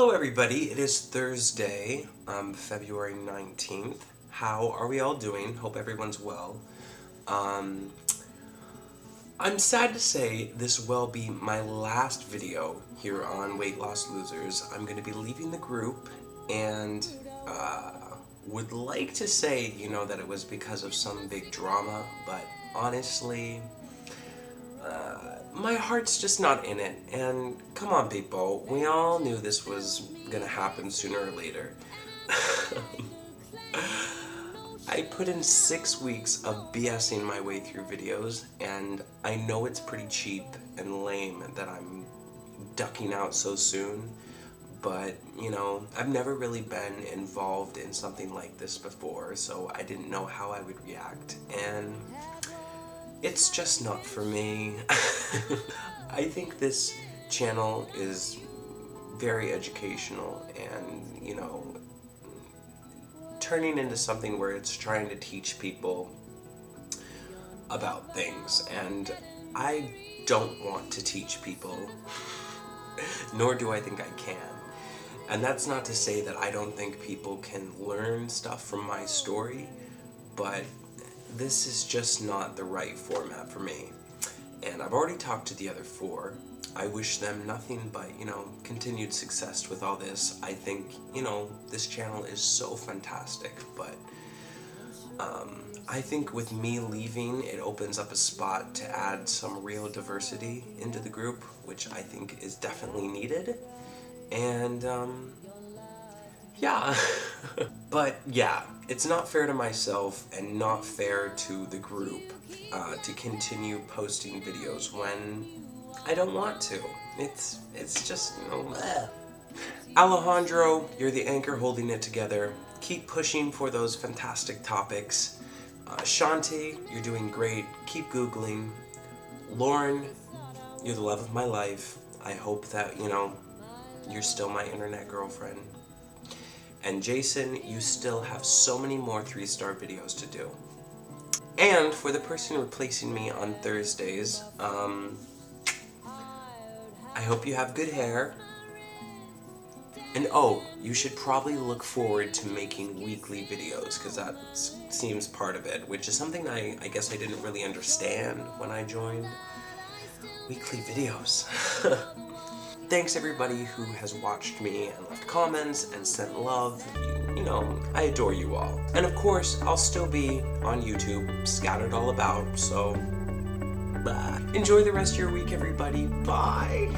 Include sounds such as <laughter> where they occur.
Hello, everybody. It is Thursday, um, February 19th. How are we all doing? Hope everyone's well. Um, I'm sad to say this will be my last video here on Weight Loss Losers. I'm going to be leaving the group and uh, would like to say, you know, that it was because of some big drama, but honestly, uh, my heart's just not in it. And come on, people, we all knew this was gonna happen sooner or later. <laughs> I put in six weeks of BSing my way through videos, and I know it's pretty cheap and lame that I'm ducking out so soon, but you know, I've never really been involved in something like this before, so I didn't know how I would react, and it's just not for me. <laughs> I think this channel is very educational and, you know, turning into something where it's trying to teach people about things. And I don't want to teach people, <laughs> nor do I think I can. And that's not to say that I don't think people can learn stuff from my story, but this is just not the right format for me. And I've already talked to the other four. I wish them nothing but, you know, continued success with all this. I think, you know, this channel is so fantastic, but um, I think with me leaving, it opens up a spot to add some real diversity into the group, which I think is definitely needed. And, um, yeah. <laughs> but yeah, it's not fair to myself and not fair to the group uh, to continue posting videos when I don't want to. It's it's just, you know. Alejandro, you're the anchor holding it together. Keep pushing for those fantastic topics. Uh, Shanti, you're doing great. Keep Googling. Lauren, you're the love of my life. I hope that, you know, you're still my internet girlfriend. And Jason, you still have so many more three-star videos to do. And for the person replacing me on Thursdays, um, I hope you have good hair. And oh, you should probably look forward to making weekly videos because that seems part of it, which is something I, I guess I didn't really understand when I joined. Weekly videos. <laughs> Thanks everybody who has watched me and left comments and sent love. You, know, I adore you all. And of course, I'll still be on YouTube, scattered all about, so... Bye. Enjoy the rest of your week, everybody. Bye.